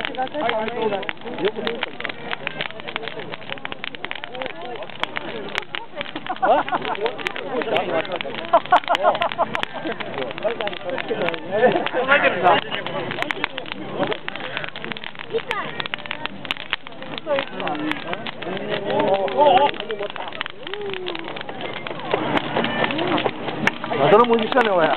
なだらもいいじゃねえわや。